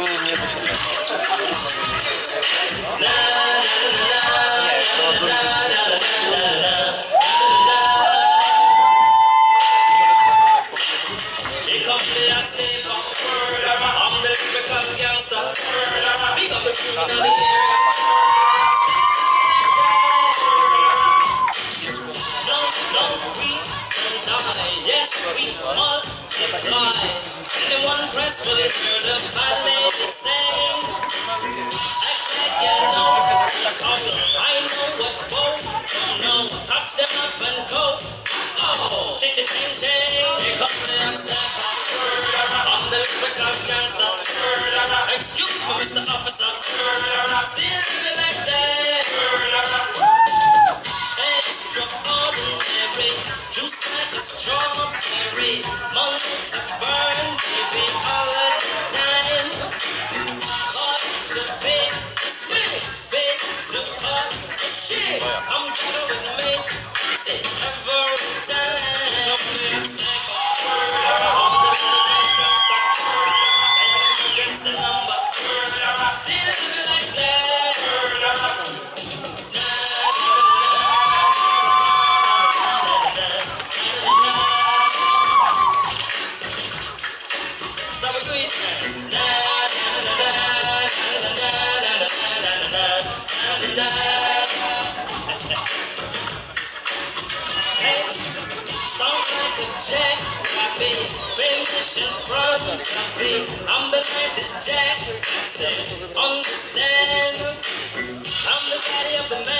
было Yes, we multiply. Anyone press for this, you're Gracias. I'm the latest jack, I said, understand. I'm the daddy of the man.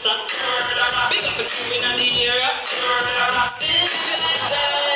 Big up the crew in the area. Still living like that.